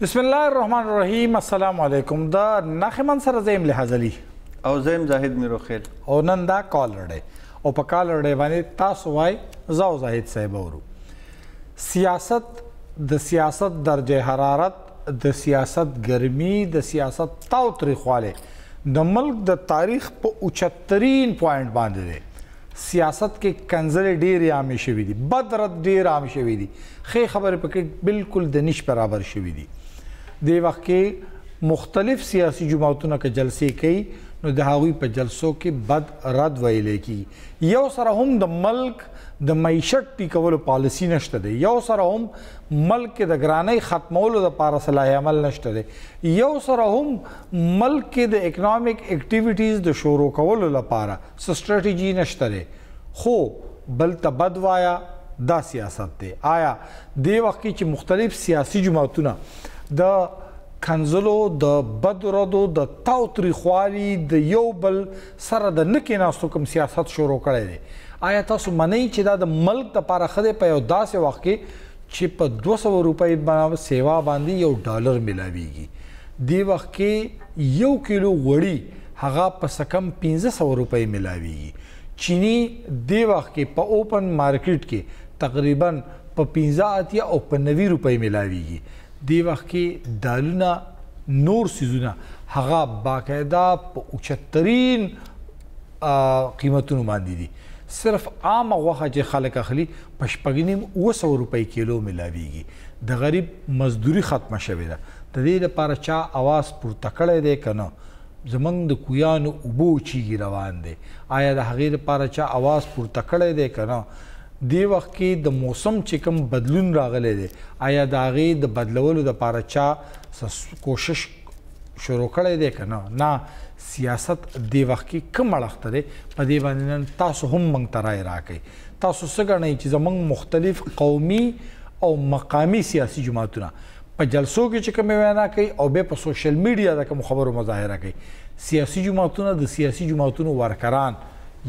بسم الله الرحمن الرحیم السلام علیکم دا نخمن سره زیم له حزلی او زیم زاهد میروخیل او نن دا کال رډه او په کال رډه باندې تاسو وای زاو زاهد صاحب ورو سیاست د سیاست درجه حرارت د سیاست ګرمي د سیاست تاوتریخواله د ملک د تاریخ په اوچتترین پواینټ باندې دی. سیاست کې کنځلې ډېرې عامې شوې دي، بد رد ډېر عام شوی دي، ښې خبرې په کې بالکل د نشت برابر شوې دي. دې وخت کې مختلف سیاسي جماعتونه که جلسې کوي نو د هغوی په جلسو کې بد رد ویلی کېږي. یو سره هم د ملک د معیشت ټیکولو پالیسي نشته دی، یو سره هم ملک کې د ګرانۍ ختمولو لپاره صلاح عمل نشته دی، یو سره هم ملک کې د اکنامک اکټیویټیز د شروع کولو لپاره څه سټراټیجي نشته دی خو بل ته بد وایه دا سیاست دی آیا دې وخت کې چې مختلف سیاسي جماعتونه د کنځلو د بدو ردو د تاوتریخوالي د یو بل سره د نه کیناستو کوم سیاست شروع کړی دی آیا تاسو منئ چې دا د ملک لپاره ښه دی په یو داسې وخت کې چي په دوه سوه روپۍ به سېوا باندي يو ډالر ميلاويږي دي وخت کي يو کيلو غوړي هغه په څه کم پنځه سوه روپۍ ميلاويږي چيني دي وخت کي په اوپن مارکيټ کي تقريباً په پنځه اتيا او په نوي روپۍ ميلاويږي دي وخت کي دالونه نور څيزونه هغه باقاعده په اوچت ترين قیمتونو باندې دي، صرف عامه غوښه چې خلک اخلي په شپږ نیم اووه سوه روپۍ کیلو ملاویږي، د غریب مزدوري ختمه شوې ده، د دې لپاره چا اواز پورته کړی دی که نه؟ زموږ د کویانو اوبه وچیږي روان دی، آیا د هغې لپاره چا اواز پورته کړی دی که نه؟ دې وخت کې د موسم چې کوم بدلون راغلی دی، آیا د هغې د بدلولو لپاره چا څه کوشش شروع کړی دی که نه؟ نا سیاست دې وخت کې کوم اړخ ته دی؟ په دې باندې نن تاسو هم موږ ته رای راکړئ. تاسو څه ګڼئ چې زموږ مختلف قومي او مقامي سیاسي جماعتونه په جلسو کې چې کومې وینا کوي او بیا په سوشل میډیا د کومو خبرو مظاهره کوي، سیاسي جماعتونه د سیاسي جماعتونو ورکران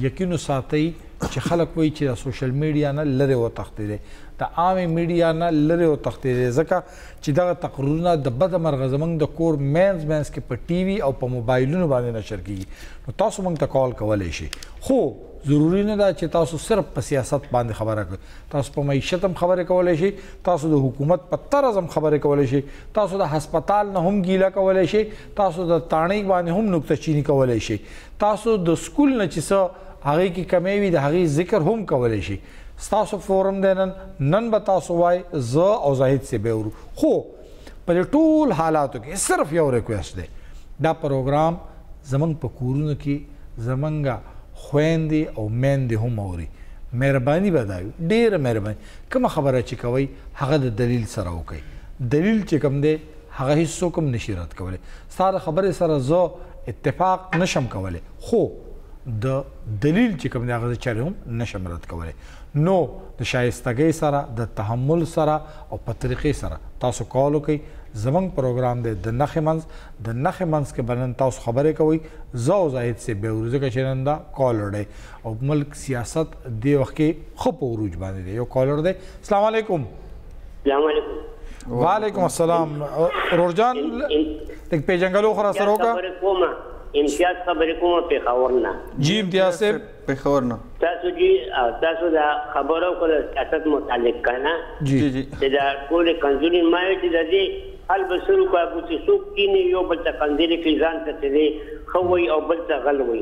یقین وساتئ چې خلک وایي چې د سوشل میډیا نه لرې وتښتېدی، د عامې میډیا نه لرې وتښتېدی ځکه چې دغه تقررونه د بده مرغه زمونږ د کور مینځ مینځ کې په ټي وي او په موبایلونو باندې نشر کیږي نو تاسو مونږ ته کال کولای شي خو ضروري نه ده چې تاسو صرف په سیاست باندې خبره کړئ تاسو په معیشت هم خبرې کولای شي تاسو د حکومت په طرز هم خبرې کولای شي تاسو د هسپتال نه هم ګیله کولای شي تاسو د تاڼیک باندې هم نکته چینی کولای شي تاسو د سکول نه چې څه هغه کې کمی وي د هغه ذکر هم کولای شي ستاسو فورم دی نن نن به تاسو وای زه او زاهد سی به ورو خو په دې ټول حالاتو کې صرف یو ریکوست دی دا پروګرام زمنګ په کورونو کې زمنګ خويندې او میندې هم اوري مهرباني به دا وي ډېره مهرباني کومه خبره چې کوئ هغه د دلیل سره وکړئ دلیل چې کوم دی هغه هیڅوک هم نشي رد کولی ستا د خبرې سره زه اتفاق نه شم کولی خو د دلیل چې کوم دی هغه زه چېرې هم نه شم رد کولی نو د شایستګۍ سره د تحمل سره او په طریقې سره تاسو کول وکړئ زمونږ پروګرام دی د نښې منځ د نښې منځ کې به نن تاسو خبرې کوئ زه او زاهد صیب به ورو ځکه چې نن دا کالر دی او ملک سیاست دې وخت کې ښه په عروج باندې دی یو کالر دی سلام علیکم السلام علیکم وعلیکم السلام رورجان لږ پیجنګلو خو را سره وکړه خبرې کوم امتیاز خبرې کوم پیښور نه جی امتیاز صاحب پیښور نه تاسو جی تاسو دا خبرو کول سیاست متعلق کنه جی جی دا ټول کنځلې ما چې د دې حل بسرو کا بوتي سوق کینی یو بل ته کنځلې کې ځان ته دې خوي او بل ته غلوي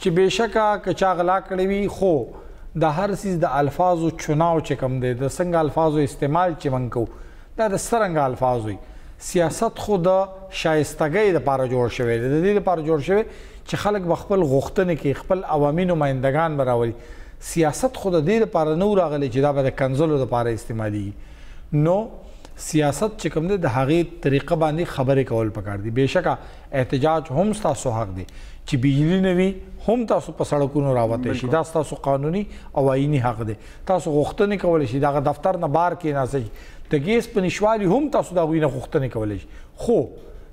چې بېشکه که چا غلا کړې وي خو د هر څیز د الفاظو چناو چې کوم دی د څنګه الفاظو استعمال چې موږ کوو دا د څرنګه الفاظ وي سیاست خو د شایستګۍ لپاره جوړ شوی دی د دې لپاره جوړ شوی چې خلک به خپل غوښتنې کوي خپل عوامي نمایندګان به راولي سیاست خو د دې لپاره نه راغلی چې دا به د کنځلو لپاره استعمالېږي نو سیاست چې کوم دی د هغې طریقه باندې خبرې کول پکار دي بېشکه احتجاج هم ستاسو حق دی چې بجلی نه وي هم تاسو په سړکونو راوته شي دا ستاسو قانوني او آئیني حق دی تاسو غوښتنې کول شي دغه دفتر نه بار کې ناسي د ګیس په نشوالي هم تاسو دا غوینه غوښتنې کول شي خو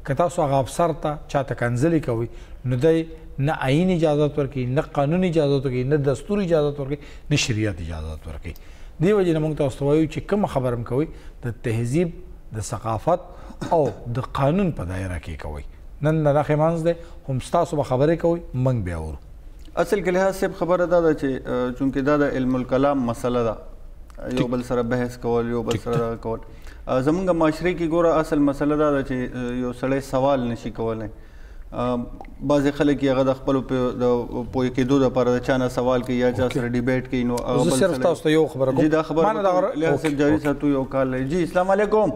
که تاسو هغه افسر ته چاته کنځلې کوي نو دی نه آئین اجازه ورکړي نه قانون اجازه ورکړي نه دستور اجازه ورکړي نه شریعت اجازه ورکړي دی وجه نه موږ تاسو وایو چې کوم خبرم کوي د تهذیب د ثقافت او د قانون په دایره کې کوي نن د نخې منځ دی هم ستاسو به خبرې کوي منګ بیا ورو اصل کې لحاظ صاحب خبره دا ده چې چونکې دا د علم الکلام مسله ده یو بل سره بحث کول یو بل سره کول زمونږ معاشره کې ګوره اصل مسله دا ده چې یو سړی سوال نشي کولای بعضې خلک یې هغه د خپلو د پوه کېدو دپاره د چا نه سوال کوي یا چا سره ډیبیټ کوي نو زه صرف تاسو ته یو خبره کوم جي دا خبره ما نه دا خبره جاري ساتو یو کال جی اسلام علیکم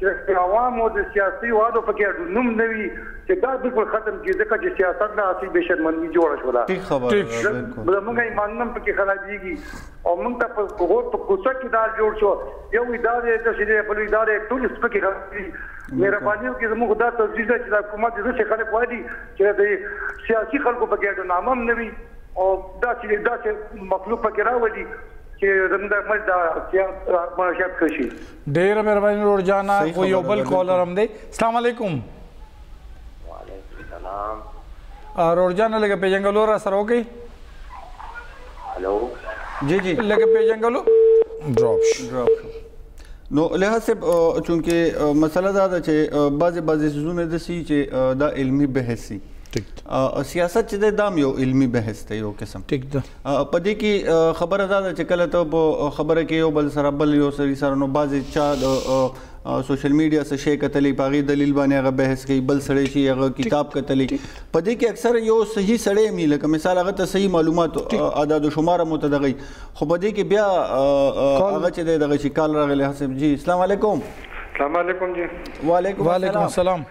چې د عوامو د سیاسي وادو په کې ډونوم نه وي چې دا بالکل ختم کړي ځکه چې سیاست له اصل بې شرمندي جوړه شوله ټیک خبر زمونږ ایمانونه په کې خرابېږي او مونږ ته په غور په کوڅه کې دا جوړ شو یو ادارې ته چې دی بل ادارې ټول سپکې خبرې مهربانيو کې زموږ دا توجیه ده چې د حکومت د څه خلک وایي چې د سیاسي خلکو په ګډو نامه هم نه وي او دا چې دا چې مخلوق پکې راوړي چې زموږ د مل د سیاست مشهد کشي ډیره مهرباني ورور جانا صحیح خو خبره یو ده، بل بالکل. کالر هم دی السلام علیکم وعلیکم السلام آ، ورور جانا لګه پیجنګلو را سره وکي هلو جی جی لګه پیجنګلو ډراپ شو ډراپ شو. نو لحاظ صاحب اه، چونکه اه، مسله دا ده چې اه، بعضې بعضې څیزونه داسي چې اه، دا علمي بحث دي ټیک ده. اه، سیاست چې دی دا هم یو علمي بحث دی یو قسم ټیک ده په دې کې خبره دا ده چې کله ته په خبره کې یو بل سره بل یو سری سره نو بعضی چا د سوشل میډیا څخه شی کتلې پاغي دلیل باندې هغه بحث کوي بل سړی شي هغه کتاب کتلې په دې کې اکثر یو صحیح سړی می لکه مثال هغه ته صحیح معلومات اعداد شمار متدغي خو په دې کې بیا هغه چې دغه شي کال راغلی حسب جی السلام علیکم السلام علیکم جی وعلیکم السلام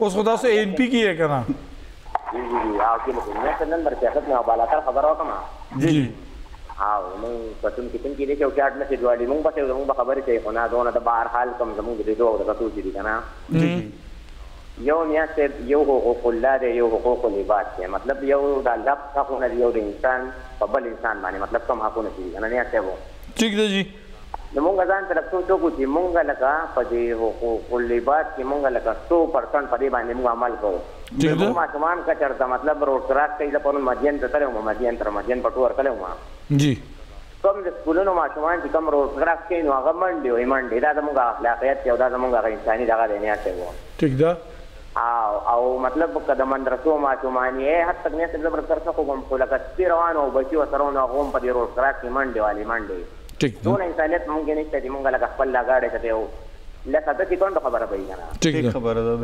اوس خو تاسو ایم پی کې یې که نه جی جی جی او کې لکه نه څه نمبر سیاست نه او بالاتر خبره وکم جی جی او نو پتون کې تم کې دې چې چاټ نه شي دوالي مونږ به ته مونږ خبرې کوي خو نه دونه د بهر حال کوم زمونږ دې دوه ورته سوچ دي کنه جی جی یو نیا ته یو حقوق الله دی یو حقوق العباد دی مطلب یو د الله حقونه دی یو د انسان په بل انسان باندې مطلب کوم حقونه دي نه نیا ته وو ٹھیک دی جی نو مونږ ځان ته لږ سوچ وکړو چی مونږ لکه په دی حقوق العباد کی مونږ لکه څو پرسنټ په دی باندی مونږ عمل کوو چی زمونږ ماشومان که چرته مطلب روډ کراس کوی زه پرون مدین ته تللی وم مدین تر مدین پټو ورتللی وم جی کوم د سکولونو ماشومان چی کوم روډ کراس کوی نو هغه منډی وایی منډی دا زمونږ اخلاقیت دی او دا زمونږ هغه انسانی دغه دی نیت دی وو ټیک ده او او مطلب که د مندرسو ماشومان یی ای هر تکنیه صیب زه به درسره ښه خوږم خو لکه سپی روان وه او بچی ورسره وه نو هغه هم په دی روډ کراس کی منډی والی منډی ټیک ده. دونه انسانیت په موږ کی نشته چی موږ لکه خپل دا ګاډی ته په یو لس اته سیکنډو خبره به وی کنه. ټیک ده.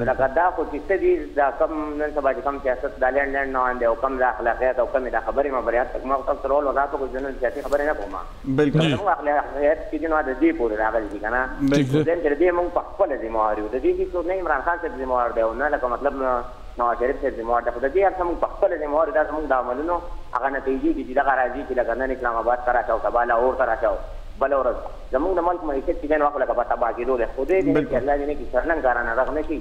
نو لکه دا خو چی څه دی دا کوم نن سبا چی کوم سیاست دا لنډ لنډ روان دی او کوم دا اخلاقیات او کومی دا خبری مبری هر تکنیه خو تاسو ته ډول وضاحت وکړو چی زه نن سیاسی خبری نه کوم. بلکل. زموږ اقلیت چې دي نو د دې پورې راغلي دي کنه. بلکل. دویم چې د دې موږ پخپله ذمه وار یو. د دې هیڅوک نه عمران خان صاحب ذمه وار دی او نه لکه مطلب نواز شریف صاحب ذمه وار دی خو د دې هر څه موږ پخپله ذمه وار یو. دا زموږ د عملونو هغه نتیجې دي چې دغه راځي چې لکه نن اسلام اباد ته راشه او سبا لاهور ته راشه او بله ورځ زموږ د ملک معیشت چې دی نو هغه خو لکه په تباه کیدو دی. خدای دې نه کړي الله دې نه کړي څرنګه رانه رغ نه شي.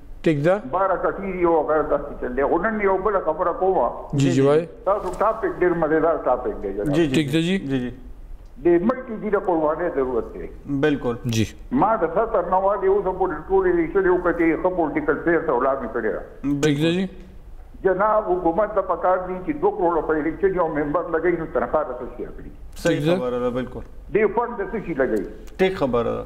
ټیک ده. باره کثیر یو غیر داسې چل دی خو نن یو بل خبره کوم جی جی وای تاسو ټاپک ډیر مزیدار ټاپک دی جناب جی ټیک ده جی جی جی د ملک جی د قربانې ضرورت دی بالکل جی ما د ستر نوادي اوس په ټول لیکل او کته خو پولیټیکل فیر ته ولا مې کړی ټیک ده جی جناب حکومت ته پکار دي چې 2 کروڑ په الیکشن یو ممبر لګی نو تنخواه راته شي اخلي صحیح خبره ده بالکل دی فند څه شي لګی ټیک خبره ده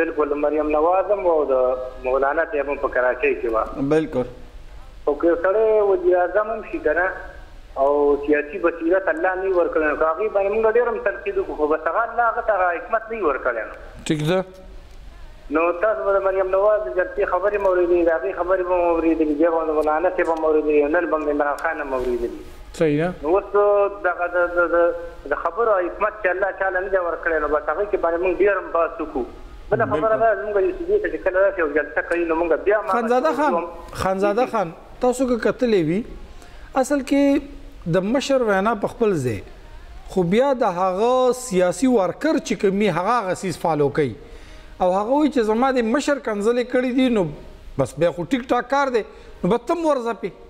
بلکل مریم نواز هم وه او د مولانا صاحب هم په کراچۍ کې وه. بلکل. خو که یو سړی وزیر اعظم هم شي کنه او سیاسي بصیرت الله نه وي ورکړی نو که هغه باندې موږ ډېر هم تنقید وکړو خو بس هغه الله هغه ته هغه حکمت نه وي ورکړی نو. ټیک ده. نو تاسو به د مریم نواز د جلسې خبرې هم اورېدلې، د هغې خبرې به هم اورېدلې، بیا به هم د مولانا صاحب هم اورېدلې او نن به هم د عمران خان هم اورېدلې. صحیح ده. نو اوس دغه د خبرو حکمت چې الله چا له نه دی ورکړی نو بس هغه کې باندې موږ ډېر هم بحث وکړو. بله خبره دا ده زموږ دې صوبې ته چې کله داسې یو جلسه کوي نو موږ بیا هماغه خانزاده خان خانزاده خان تاسو که کتلې وي اصل کې د مشر وینا په خپل ځای خو بیا د هغه سیاسي ورکر چې کومي هغه غسیس فالو کوي او هغه وی چې زما د مشر کنځلې کړې دي نو بس بیا خو ټیک ټاک کار دی نو به تم ورځه پی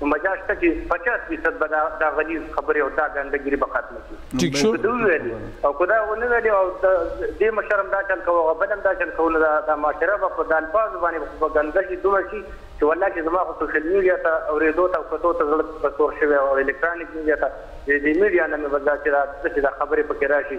نو مجال شته چې پچاس فیصد به دا دا غلیظ خبرې او دا ګنده ګیري به ختمه شي. ټیک شو. که ده وویلې او که دا ونه ویلې او د دې مشر هم دا چل کوو هغه بل هم دا چل کوو نو دا معاشره به په دالفاظو باندې خو به ګنده شي دومره شي چې والله چې زما خو سوشل میډیا ته اورېدو ته او کتو ته زړه تور شوی او الکترانیک میډیا ته د دې میډیا نه مې به دا چې دا داسې دا خبرې پکې راشي.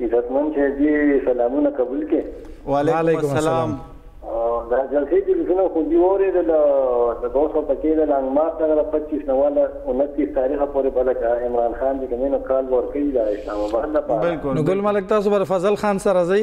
عزتمن صاحب جی سلامونه قبول کې. وعلیکم السلام. د اجنسۍ تلفون خو دي واورېدل لږ اوس هم پکې ده لانګ مارچ هغه د پچیس نه واله انتیس تاریخه پورې بله که عمران خان چې کوم نو کال به ورکوي د اسلام آباد لپاره. نو ګل ملک تاسو به فضل خان سره ځئ؟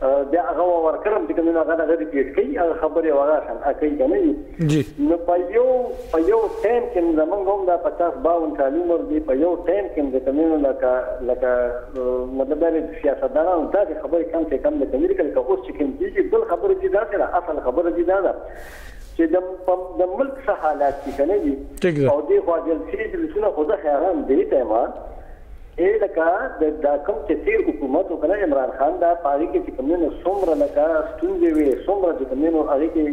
بیا هغه ورکړم چې کومه هغه دغه ریپیټ کوي هغه خبرې وغه شان اکي کنه جی نو په یو په یو ټایم کې زمونږ هم دا 50 باون کال عمر دی په یو ټایم کې د کومینو لکه لکه مطلب دا سیاستدانانو دا خبرې کم څه کم د کومیر کله که اوس چې کوم کیږي بل خبره دي دا سره اصل خبره دي دا ده چې د د ملک څه حالات دي کنه او دی خو جلسې جلسونه خو زه حیران دی ته ما اے لکه د دا کوم چې تیر حکومت وکړه عمران خان دا پاره کې چې کوم نه څومره لکه ستونزې وي څومره چې کوم نه هغه کې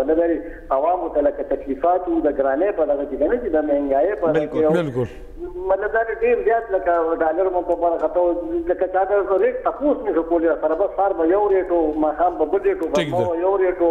ملګری عوام ته لکه تکلیفات او د ګرانې په دغه کې نه چې د مهنګای په بالکل بالکل مطلب دا ډیر زیات لکه ډالر مو په برخه ته لکه چا د ریټ تاسو نه کولی سره به سر به یو ریټو ما خام به بډې ټو یو ریټو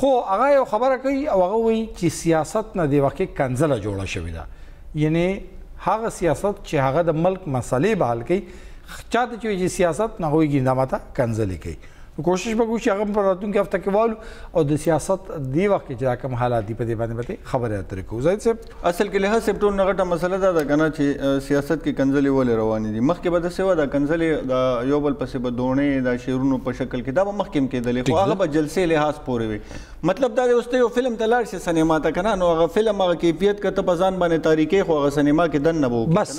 خو هغه یو خبره کوي او هغه وایي چې سیاست نه دیوکه کنځله جوړه شوې ده یعنې هغه سیاست چې هغه د ملک مسلې به حل کوي چاته چې چې سیاست نه هویږي دا ماته کنځلې کوي کوشش به کوشي هغه پر راتلونکي هفته کې والو او د سیاست دی وخت کې چې دا کوم حالات دی په دې باندې به خبره اترې کوو زاید صاحب اصل کې له هر سکتور نه غټه مسله دا ده کنه چې سیاست کې کنځلې ولې روانې دي مخکې به د سیوا دا کنځلې دا یو بل پسې به دونې دا شعرونو په شکل کې دا به مخکې هم کېدلې خو هغه به جلسې لحاظ پورې وي مطلب دا دی اوس ته یو فلم ته لاړ شې سینما ته کنه نو هغه فلم هغه کیفیت کته په ځان باندې تاریخي خو هغه سینما کې دن نه وو بس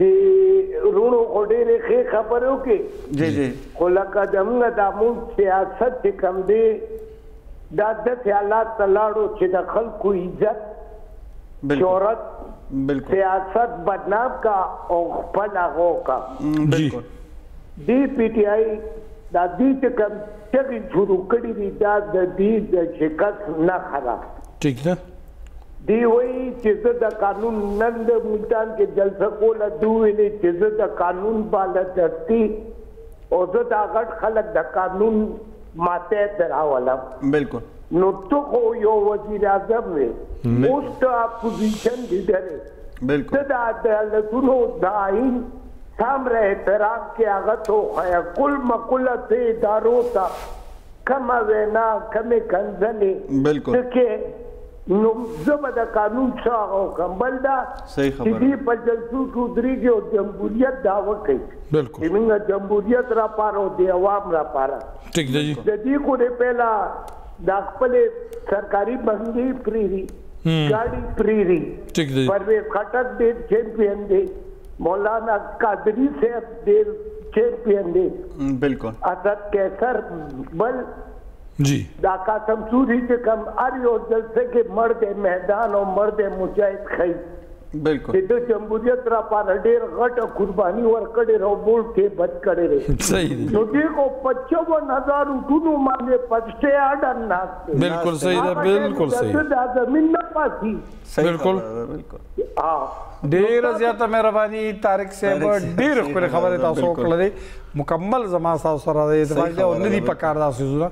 دی رونو خو ډېرې ښې خبرې وکړې جی جی خو لکه زموږ دا مونږ سیاست چې کوم دی دا داسې حالات ته لاړو چې د خلکو عزت شهرت سیاست بدنام کا او خپل هغه کا بالکل دی پی ټی آی دا دې چې کوم چغې شروع کړي دي دا د دې د شکست نښه ده ټیک ده دی وایي چې زه د قانون نن د ملتان کې جلسه کوله دوی ویلي چې زه د قانون بالادستي او زه دا غټ خلک د قانون ماته ته راولم بالکل نو ته خو یو وزیر اعظم وې اوس ته اپوزیشن لیډر یې بالکل ته د عدالتونو د آئین څومره احترام کې هغه ته وښیه کل مکله ته ادارو ته کمه وینا کمې کنځلې بالکل ټکې نو زه به د قانون څه هغه وکړم بل دا چې دوی په جلسو کې ودرېږي او جمهوریت دعوه کوي چې موږ جمهوریت راپاره او د عوام راپاره د دې خو دې پهله دا خپلې سرکاري بنګلې پرېږدي ګاډي پرېږدي پرویز خټک ډېر چمپین دی مولانا قادری صاحب ډیر چیمپیون دی بالکل اسد قیصر بل جی دا قاسم سوری چې کم ار یو جلسه کې مرد میدان او مرد مجاهد خی بالکل د جمهوریت را پاره ډیر غټه قرباني ورکړې راو بول کې بد کړې لري صحیح دي نو دې کو 55000 ټونو باندې پښته اډن نه بالکل صحیح ده بالکل صحیح دا زمين نه پاتې بالکل ډیر زیاته مهرباني طارق صاحب ډیر خپل خبره تاسو کړلې مکمل زما تاسو سره د اتفاق دی او ندی په کار دا سيزونه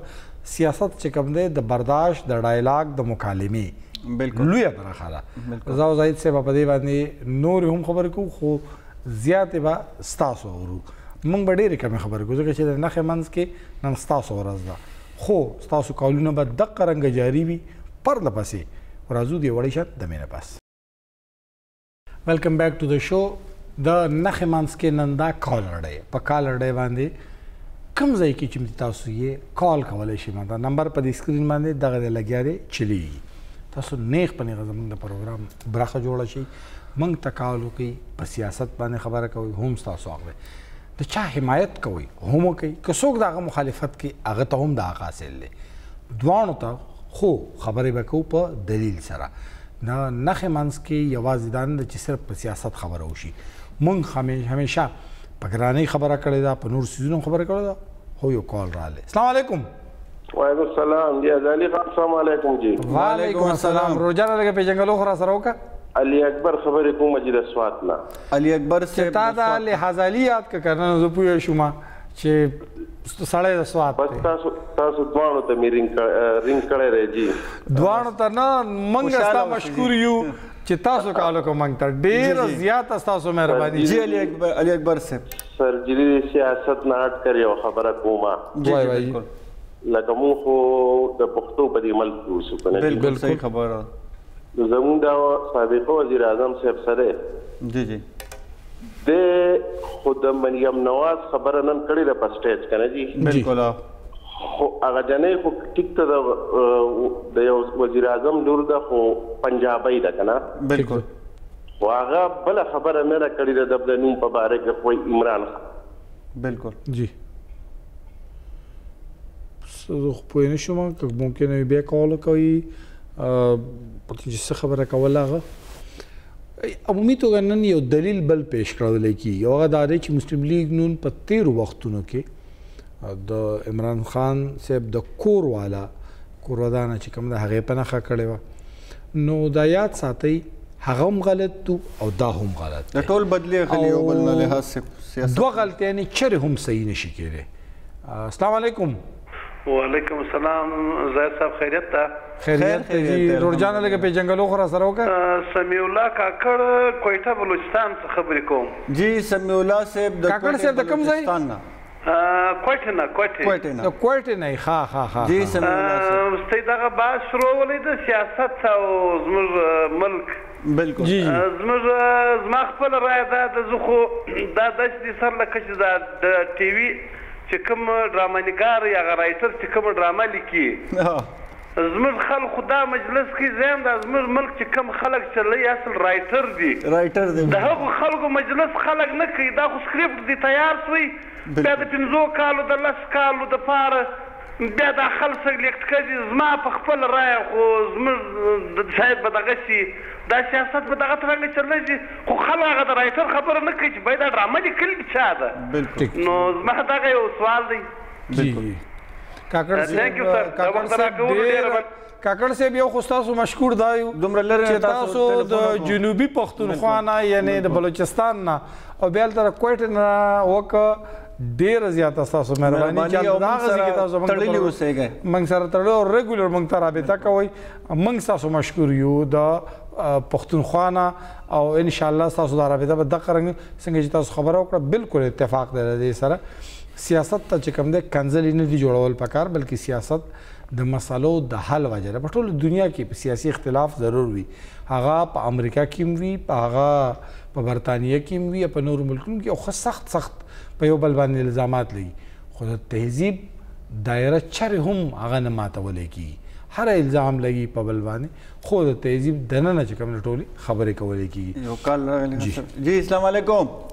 سیاست چې کوم دی د برداشت د ډایلاګ د مکالمې بالکل لوی برخه ده زاو زاید صاحب په دې باندې نور هم خبر کو خو زیات به ستاسو ورو مونږ به ډېر کم خبر کو ځکه چې د نخې منځ کې نن ستاسو ورځ ده خو ستاسو کالونه به دقه رنګه جاري وي پرله پسې ورازو دې وړې شان دمې نه پس. ویلکم بیک ټو د شو د نښې منځ کې نن دا کالر ډی په کالر ډی باندې کوم ځای کې چې تاسو یې کال کولای شئ ماته نمبر په دې سکرین باندې دغه دی لګیا دی چلیږي تاسو نیغ په نیغه زمونږ د پروګرام برخه جوړه شئ مونږ ته کال وکړئ په سیاست باندې خبره کوئ هم ستاسو حق دی د چا حمایت کوئ هم وکړئ، که څوک د هغه مخالفت کوي هغه ته هم د هغه حاصل دی. دواړو ته خو خبرې به کوو په دلیل سره. د نښې منځ کې یوازې دا نه ده چې صرف په سیاست خبره وشي. موږ همیشه په ګرانۍ خبره کړې ده، په نورو څیزونو هم خبره کړې ده، خو یو کال راغلی. سلام علیکم! وعلیکم السلام جی ازالی خان السلام علیکم جی وعلیکم السلام روجا لګه په جنگلو خو را سره وکا علي اکبر خبرې کوم جی د سوات نه علي اکبر سه تا دا له حزالي یاد ک کنه زه پوه شوم چې سړی د سوات بس تاسو تاسو دوانو ته می رینګ رینګ کړی دی جی دوانو ته نه منګه ستا مشکور یو چې تاسو کالو کو منګ ته ډیر زیات تاسو مهرباني جی علي اکبر علي اکبر سه سرجري د سیاست نه هټ کر یو خبره کومه جی جی بالکل لکه مونږ خو د پښتو په دې ملک کې اوسو کنه بالکل صحیح خبره زمونږ دا سابقه وزیر اعظم صاحب سره جی جی د خود مریم نواز خبره نن کړې ده په سټیج کنه جی بالکل خو هغه جنې خو ټیک ته د یو وزیر اعظم لور ده خو پنجابی ده کنه بالکل خو هغه بله خبره نه ده کړی ددبل نوم په باره کې خو عمران خان. بلکل. جی زه خو پوه نه شوم که ممکنه وي بیا کال وکړئ پکې چې څه خبره کوله هغه عمومي توګه نن یو دلیل بل پیش کړل کیږي هغه دا دی چې مسلم لیګ نون په تیرو وختونو کې د عمران خان صاحب د کور والا کورودانه چې کوم ده هغه په نخښه کړې و نو دا یاد ساتي هغه هم غلط دو او دا هم غلط د ټول بدلی غلی او بل نه له سیاست دوه غلطیانې چر هم صحیح نشي کېږي السلام علیکم وعلیکم السلام زاهد صاحب خیریت ده خیریت ته جی رورجان لګه په جنگلو خو را سره وکړه سمیع الله کاکړ کویټه بلوچستان څخه خبرې کوم جی سمیع الله صاحب د کاکړ صاحب د کوم ځای کوټه نه کوټه. کوټه نه. کوټه نه ښا ښا ښا. جی سميع الله صاحب. وروستی دغه بحث شروعولی ده سیاست او زموږ ملک. بلکل. جی جی. زموږ زما خپله رایه دا ده زه خو دا داسې دی سر لکه چې دا د ټی وی چې کوم ډرامه نګار یا هغه رایټر چې کومه ډرامه لیکي. زموږ خلک خو دا مجلس کوي زيان دا زموږ ملک چې کوم خلک چلوي اصل رايټر دي رايټر دي د هغو خلکو مجلس خلک نه کوي دا خو سکريپټ دي تيار شوي بيا د پنځو کالو د لس کالو د پاره بيا دا خل سګليکټ کوي زما په خپله رايه خو زموږ شايد به دغه شي دا سياست به دغه ترنګه چلوي خو خل هغه د رايټر خبره نه کوي چې بايد دا ډرامه ليکلي چا ده نو زما دغه يو سوال دی. کیږي کاکړ صاحب کاکړ صاحب ډیر کاکړ صاحب یو خو تاسو مشکور دا یو دومره لري چې تاسو د جنوبي پښتونخوا نه یعنی د بلوچستان نه او بیا تر کوټه نه وک ډیر زیات تاسو مهرباني چې دا غزي کې تاسو موږ تړلې اوسېږئ موږ سره تړلو او ریګولر موږ ته رابطه کوي موږ تاسو مشکور یو د پښتونخوا نه او ان شاء الله تاسو دا رابطه به د قرنګ څنګه چې تاسو خبرو کړ بالکل اتفاق دی سره سیاست ته چې کوم دی کنځلې نه دي جوړول پکار بلکې سیاست د مسلو د حل وجه ده په ټوله دنیا کې په سیاسي اختلاف ضرور وي هغه په امریکا کې هم وي په هغه په برتانیه کې هم وي په نورو ملکونو کې او ښه سخت سخت په یو بل باندې الزامات لګي خو د تهذیب دایره چرې هم هغه نه ماتولی کېږي هر الزام لګي په بل باندې خو د تهذیب دننه چې کوم ټولې خبرې کولې کېږي یو کال راغلی جی اسلام علیکم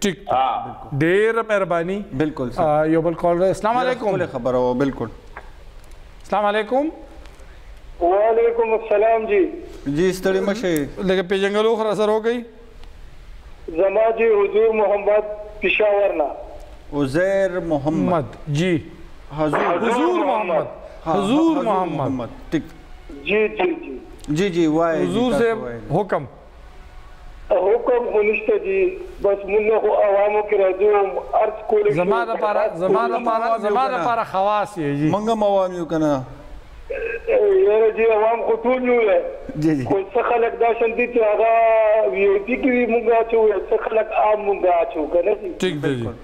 ټیک ډیر مهرباني بالکل یو بل کال اسلام علیکم له خبرو بالکل اسلام علیکم وعلیکم السلام جی جی ستړي مشه لکه پیجنګلو خر سره وګي زما جی حضور محمد پېښور نه عزیر محمد جی حضور محمد حضور محمد ټیک جی جی جی جی جی وای حضور صاحب حکم حکم خو نشته جی بس مونږ خو عوامو کې راځو عرض کولې شو زما د پاره زما د پاره زما د پاره خواص یې جی مونږ هم عوام یو کنه یاره جی عوام خو ټول یو یې خو څه خلک دا شان دي چې هغه وی آی پی کې مونږ اچو څه خلک عام مونږ اچو کنه جی ټیک دی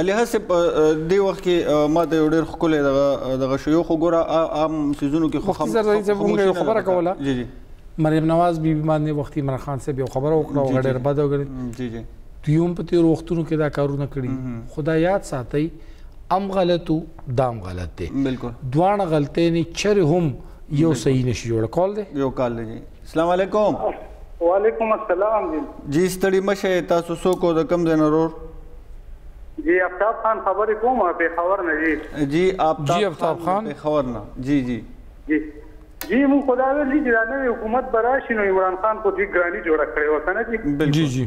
الهه صیب په دې وخت کې ما ته یو ډېر ښکلی دغه دغه شو یو خو ګوره عام څیزونو کې خو مفتي زرداري صاحب مونږ یو خبره کوله جی جی مریم نواز بیبي باندې وختي عمران خان صاحب یو خبره وکړه او ډېر بد وګڼي جی جی دوی هم په تیر وختونو کې دا کارونه کړي خدا یاد ساتي ام غلطو دام غلط دی بالکل دوه غلطۍ نه چر هم یو صحیح نشي جوړ کول دی یو کال دی سلام علیکم. وعلیکم السلام جی. جی ستړي مه شئ تاسو څوک او د کوم ځای نه ورور؟ جی افتاب خان خبرې کوم پېښور نه جی. جی جی افتاب خان خان. پېښور نه جی جی. جی جی مونږ خو دا ویل دي چې دا نوی حکومت به راشي نو عمران خان خو دې ګراني جوړه کړې وه کنه جی. جی بالکل. جی.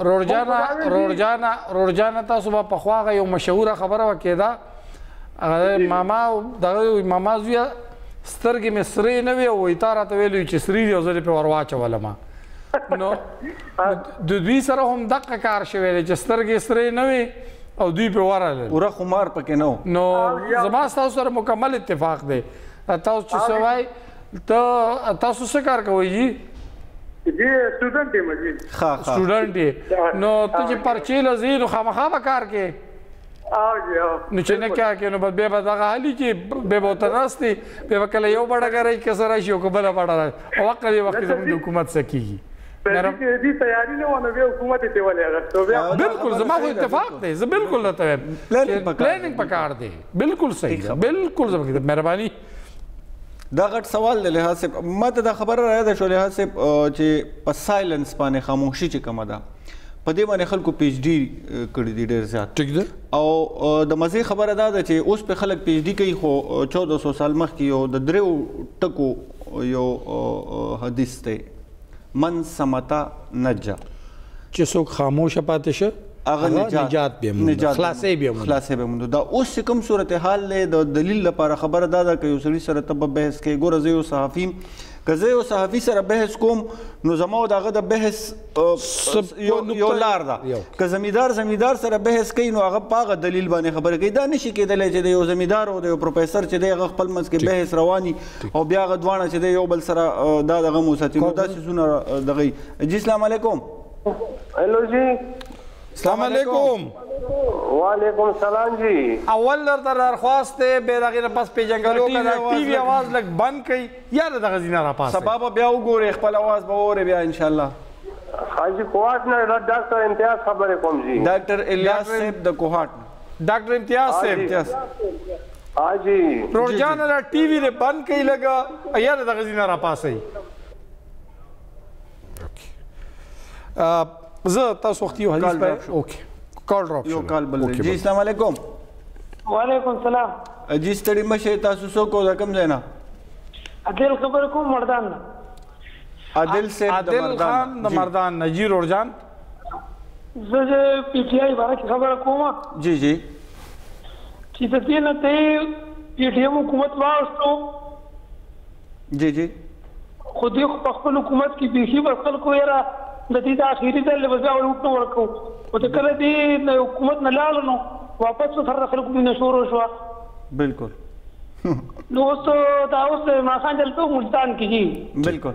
رورجانا رورجانا رورجانا تاسو به په خواغه یو مشهور خبره وکیدا ماما دا ماما زویا سترګې مې سرې نه وي او تا راته ویلي چې سرې دي او زه دې په ورواچوله ما نو د دوی سره هم دقه کار شوی دی چې سترګې سرې نه وي او دوی په وراله پوره خمار پکې نه نو زما تاسو سره مکمل اتفاق دی تاسو چې سوای ته تاسو څه کار کوئ جی جی سټوډنټ یم جی ها ها سټوډنټ یې نو ته چې پرچې لزې نو خامخا به کار کې او جی او نو چې نه کیا کې نو بس به به دغه حالي کې به به تر ناستي به وکړه یو بڑا غره کې سره شي او بل بڑا او وخت دی وخت زموږ حکومت سکیږي نرم دې تیاری نه ونه به حکومت ته ولې اغستو بیا بالکل زما خو اتفاق دی زه بالکل نه ته پلانینګ پکار دی بالکل صحیح بالکل زما مهرباني دا غټ سوال دی له حساب ماته دا خبره را ده شو له حساب چې په سایلنس باندې خاموشي چې کومه ده په دې باندې خلکو پی ایچ ډی کړی دی ډیر زیات ټیک ده او د مزه خبره ده چې اوس په خلک پی ایچ ډی کوي خو 1400 سال مخکې یو د دریو ټکو یو حدیث دی من صمت نجا. چې څوک خاموشه پاتې شه هغه نجات به موند خلاصې به موند خلاصې به موند دا اوس کوم صورتحال دی د دلیل لپاره خبره دا ده که یو سړي سره ته په بحث کې ګوره زه یو صحافي که زه یو صحافي سره بحث کوم نو زما او دغه د بحث یو لار ده که زمیدار زمیدار سره بحث کوي نو هغه پاغه دلیل باندې خبره کوي دا نشي کېدلی چې د یو زمیدار او د یو پروفیسور چې دی هغه خپل منځ کې بحث رواني او بیا غ دوانه چې د یو بل سره دا دغه مو ساتي نو دا سيزونه دغه جی اسلام علیکم الو جی السلام علیکم وعلیکم السلام جی اول درته درخواست دی به دغه پس پیجنګلو کړه ټي وي आवाज لګ بند کړئ یا دغه زینه را پاسه سبب بیا وګورئ خپل आवाज به وره بیا ان شاء الله حاجی کوهاټ نه ډاکټر امتیاز خبرې کوم جی ډاکټر الیاس صاحب د کوهاټ ډاکټر امتیاز صاحب امتیاز حاجی رور جان را ټي وي دې بند کړئ لګا یا د غزینا را پاسي زه تاسو وخت یو حدیث پر اوکي کال ډراپ یو کال بل جی السلام علیکم وعلیکم السلام جی ستړي مشه تاسو سو کو دا کم زینا عادل خبر کوم مردان عادل سیف د مردان د مردان نجیر اورجان زه د پی ټی آی باره کې خبره کوم جی جی چې د دې نه دی پی ټی ایم حکومت واغستو جی جی خو دې په خپل حکومت کې بیخي بس خلکو یې را د دې د اخیری ځل به ځاول وټو ورکو او د کله دې حکومت نه لاړ نو واپس سره خلکو مینه شروع شو بالکل نو اوس دا اوس ما خان دلته ملتان کې جی بالکل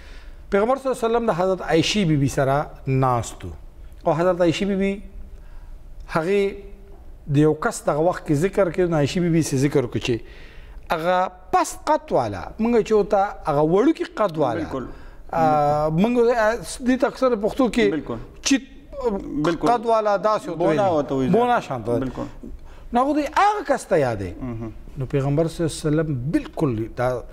پیغمبر صلی الله علیه وسلم د حضرت عائشی بی بی سره ناستو او حضرت عائشی بی بی هغه د یو کس دغه وخت کې ذکر کړي نو عائشی بی بی سي ذکر وکړي چې هغه پس قط والا موږ چې وتا هغه وړو کې قط والا بالکل موږ د اکثر پښتو کې چې بالکل قد والا داسې وته بونا وته وي بونا شانت بالکل نو غو دې هغه کس ته یادې نو پیغمبر صلی الله علیه وسلم بالکل دا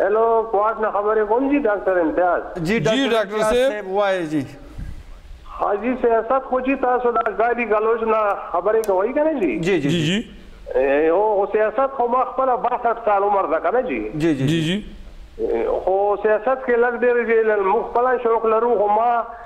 هیلو کوارټ نه خبرې کوم جی ډاکټر امتیاز. جی ډاکټر صاحب وایې جی. حاجی سیاست خو جی تاسو دا ګالی ګلوچ نه خبرې کوی کنه جی. جی جی جی. هو سیاست خو ما خپله بر سټ کال عمر ده کنه جی. جی جی جی. خو سیاست کې لګ ډیر جی موږ خپله شوق لرو خو ما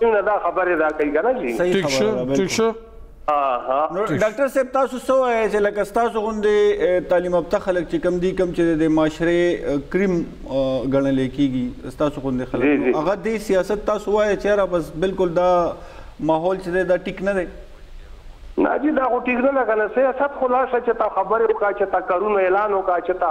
څنګه دا خبره دا کوي کنه جی صحیح خبره ده ټیک شو نو ډاکټر صاحب تاسو څه وایي چې لکه تاسو غوندې تعلیم یافته خلک چې کم دي کم چې د معاشره کریم ګڼل کیږي تاسو غوندې خلک هغه د سیاست تاسو وایي چې را بس بالکل دا ماحول چې دا ټیک نه دی نه جی دا خو ټیک نه ده کنه سیاست خلاصه چې تا خبرې وکړه چې تا کارونه اعلان وکړه چې تا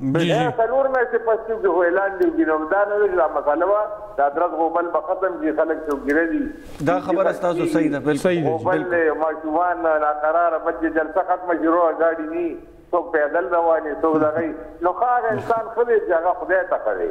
دا څلور میاشتې پس چې جهو اعلان دی وکړي نو همدا نه ده چې دا مسله به د ادرس غوبل به ختم شي خلک څوکګیره دي دا خبره ستاسو صحیح ده بلکل غوبل دی ماشومان ناقراره بچ جلسه ختمه شي روغه ګاډي ني څوک پیدل رواني څوک دغه نو ښه هغه انسان ښه دی چې هغه خدای ته ښه دی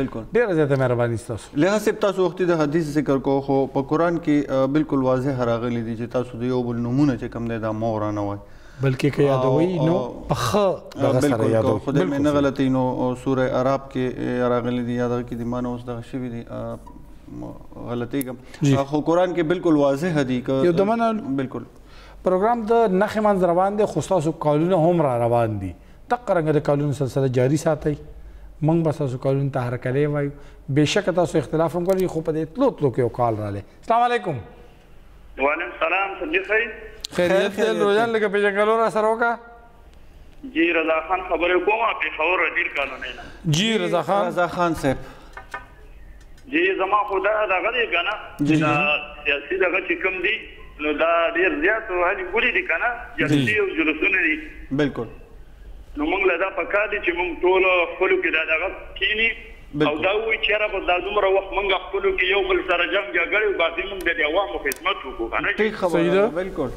بالکل ډیره زیاته مهرباني ستاسو له سب تاسو وختي د حدیث ذکر کو خو په قران کې بالکل واضح راغلي دي چې تاسو د یو بل نمونه چې کم دی دا مور نه وای بلکې که یادوي نو په خ دغه سره یادوي خدای مې نه غلطي نو سوره عرب کې راغلي دي یاد کې د مانو اوس دغه شوی دي غلطي کوم خو قران کې بالکل واضح دي که یو دمنه بالکل پروګرام د نخې منځ روان دی خو تاسو کالونه هم را روان دي دقه رنګه د کالونو سلسله جاري ساتئ، موږ به ستاسو کالونو ته هرکلی وایو، بېشکه تاسو اختلاف هم کولای شئ، خو په دې تلو تلو کې یو کال راغلی. سلام علیکم. وعلیکم سلام صاحب جی ښه یی. خیریت دی لویان لږه پیژنګلو راسره وکړه. جی رضا خان خبری کوم پیښور ردیل کالونی نه. جی رضا خان. رضا خان صاحب. جی زما خو دا دغه دی کنه جی دا سیاسي دغه چې کوم دی نو دا ډیر زیات هلي ګولي دي کنه جلسې او جلوسونه دي بالکل نو موږ له دا پکار دي چې موږ ټول خپل کې دا دغه کینی او دا وی چې را په دادومره وخت موږ خپل کې یو بل سره جنگ جګړه او باقي موږ د عوامو خدمت وکړو کنه صحیح ده بالکل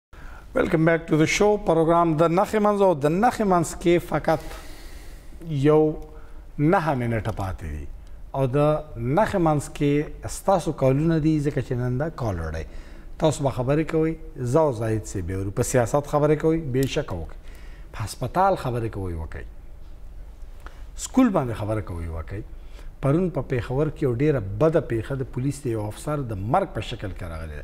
ویلکم بیک ټو د شو پروګرام د نخې منځ او د نخې منځ کې فقط یو نه منټه پاتې دي او د نخې منځ کې ستاسو کالونه دي ځکه چې نن دا کالر دی تاسو به خبرې کوئ زه او زاهد صاحب به ورو په سیاست خبرې کوئ بېشکه وکړئ په هسپتال خبرې کوئ وکړئ سکول باندې خبره کوي وکړي پرون په پیښور کې یو ډیره بده پیښه د پولیس د یو افسر د مرګ په شکل کې راغله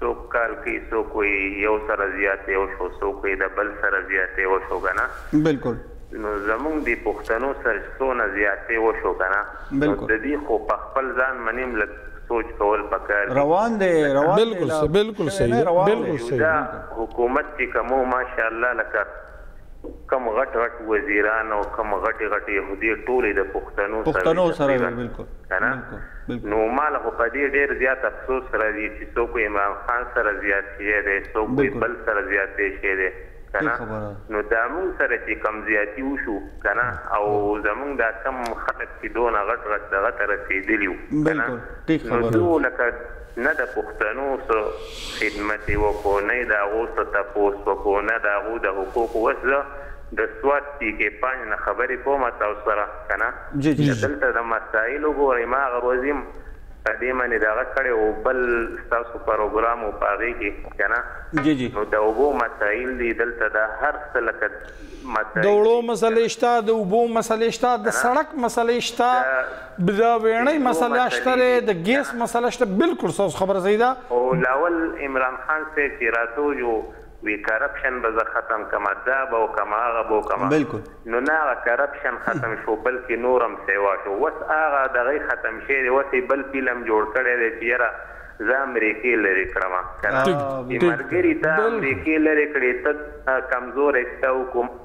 څوک کال کوي څوک وایي یو سره زیاتی وشو څوک وایي د بل سره زیاتی وشو کنه بلکل نو زموږ دی پښتنو سره چې څونه زیاتی وشو کنه نو ددی خو په خپل ځان منیم لږ سوچ کول پکار دی روان دی روان دی لا شوی نه روان دی یودا حکومت چې کومو ماشاءالله لکه کوم غټ غټ وزیران او کوم غټي غټي يهودي ټولې د پښتنو سره پښتنو سره وي بالکل بالکل نو مال خو په دې ډېر زیات افسوس راځي چې څوک عمران خان سره زیات شي دی څوک بل سره زیات دی شي دی کنه نو دا موږ سره چې کم زیاتی وشو کنه او زموږ دا کم خلک چې دونه غټ غټ دغه ته رسیدلی وو کنه نو دوه لکه نه د پښتنو څه خدمت یې وکړو، نه یې د هغو څه تپوس وکړو، نه د هغو د حقوقو وس زه د سوات سی کې پنج نه خبرې کوم تاسو سره کنه که دلته د مسایل وګورئ ما هغه روځ هم په دې منې دغه کړې وو بل ستاسو پروګرام وو په هغې کې کنه نو د اوبو مسایل دي دلته د هر څه لکه مسایل دي د اوړو مسلې شته د اوبو مسلې شته د سړک مسلې شته دا ویڼۍ مسله شته دی د ګیس مسله شته بلکل ستاسو خبره صحیح ده. او لاول عمران خان صاحب چی راتو جو وی کرپشن به زه ختم کړم دا به وکړم هغه به وکړم نو نه هغه کرپشن ختم شو بلکی نور هم سیوا شو وس هغه دغی ختم شوی دی وس یی بل فلم جوړ کړی دی چی یاره زه امریکی لری کړم کنه چی ملګری تا امریکی لری کړی ته کمزوری ستا حکومت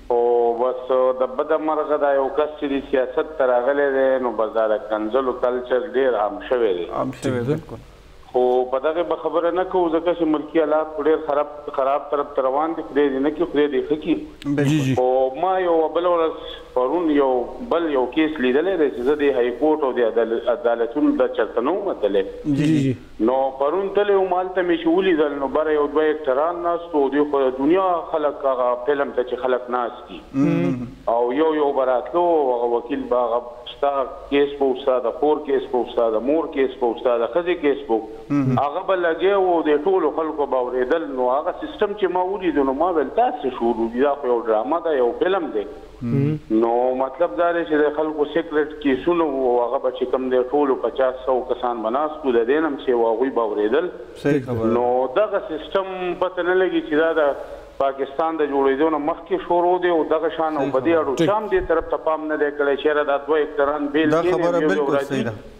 خو بس د بده مرغه دا یو کس چې دی سیاست ته راغلی دی نو بس دا د کنځلو کلچر ډیر عام شوی دی. عام شوی بلکل. خو په دغې به خبره نه کوو ځکه چې ملکي حالات خو ډیر خراب خراب طرف ته روان دي خدای دې نه کړي خدای دې ښه کړي. خو ما یوه بله ورځ پرون یو بل یو کیس لیدلی دی چې زه دې هایکورټ او دې عدالتونو ته چرته نه وم تللی. نو پرون تللی وم هلته مې چې ولیدل نو بره یو دوه اکټران ناست وو او دوی خو د دنیا خلک هغه فلم ته چې خلک ناست دي او یو یو به راتلو او هغه وکیل به هغه ستا کیس به وو ستا د خور کیس به وو ستا د مور کیس به وو ستا د ښځې کیس به وو هغه به لګیا وو او د ټولو خلکو به اورېدل نو هغه سیسټم چې ما ولیدو نو ما ویل دا څه شروع دي دا خو یو ډرامه ده یو فلم دی نو مطلب دا دی چې د خلکو سیکرټ کیسونه وو او هغه به چې کوم دی ټولو پچاس سوو کسان به ناست وو د دې نه هم سیوا هغوی به اوریدل نو دغه سیستم پته نه لګي چې دا د پاکستان د جوړیدو نه مخکې شروع دی او دغه شان او په دې اړو چا هم دې طرف ته پام نه دی کړی چې یاره دا دوه اکټران بیل کینې او یو یو راځي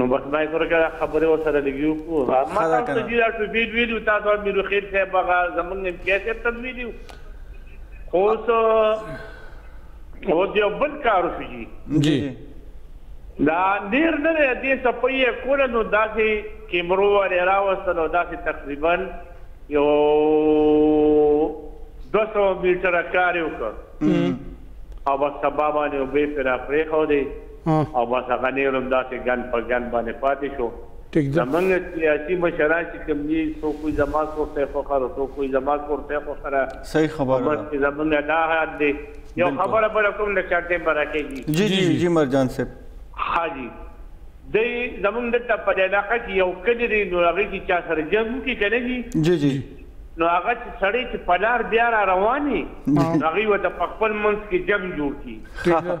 نو بس باید ورکه خبرې ورسره لږې وکړو ها ما تاسو ته دي دا ټوبیل ویلي وو تاسو میروخیل صاحب هغه زمونږ امتیاز صاحب ته ویلي وو خو اوس اوس یو بل کار وشو جي جي دا ډېر نه دی دې څپۍ یې کوله نو داسې کیمرو والې راوستل او داسې تقریبا یو دوه سوه میټره کار یې وکړ او بس سبا باندې اوبه یې پرې راپرېښودې او بس هغه نېر هم داسې ګن په ګن باندې پاتې شو. زمونږ سياسي مشران چې کوم دي څوک وايي زما کور ته يې خوښه ده څوک وايي زما کور ته يې خوښه ده په منځ کې زمونږ دا حال دی يو خبره بله کوم د چرتې برکې جي. جي جي جي مرجان صاحب. ښه جي دی زمونږ دلته په دې علاقه کې يو کلي دی نو هغه کې چا سره جنګ وکړي که نه جي. جي جي. نو هغه چې سړی چې په لار بيا را روان وي نو هغوی ورته په خپل منځ کې جنګ جوړ کړي. ښه.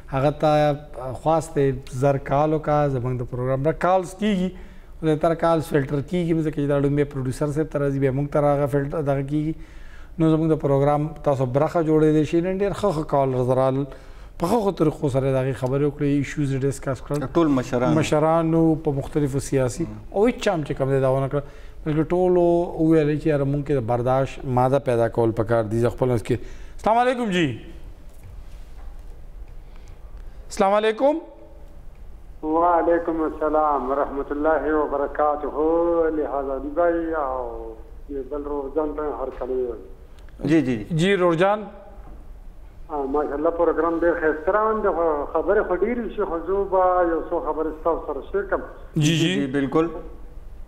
هغه ته خواست دی زر کال وکړه زمونږ د پروګرام نه کالز کیږي خو زیاتره کالز فلټر کیږي نو ځکه چې دا ړومبی پروډوسر صاحب ته راځي بیا مونږ ته راغه فلټر دغه کیږي نو زمونږ د پروګرام تاسو برخه جوړیدای شي نن ډیر ښه ښه کالرز رال په ښه ښه طریقو سره دغه خبرې وکړې ایشوز ډیسکس کړل ټول مشران مشرانو په مختلفو سیاسي او هیڅ چام چې کوم دی دا ونه کړ بلکې ټولو ویل چې یاره مونږ کې د برداشت ماده پیدا کول پکار دي زه خپل کې السلام علیکم جی السلام علیکم وعلیکم السلام ورحمت الله وبرکاته لهذا دی بای او بل روزان ته هر کله جی جی جی روزان ماشاءالله پروګرام ډیر ښه روان دی خبره خو ډیره شي خو زه به یو څو خبرې تاسو سره شریک کړم جی جی بالکل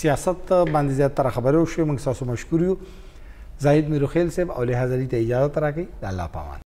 سیاست باندې زیات تر خبرې وشوې موږ تاسو مشکور یو زاهد میروخیل صاحب او لحاظ علي ته اجازه راکړي د الله پامان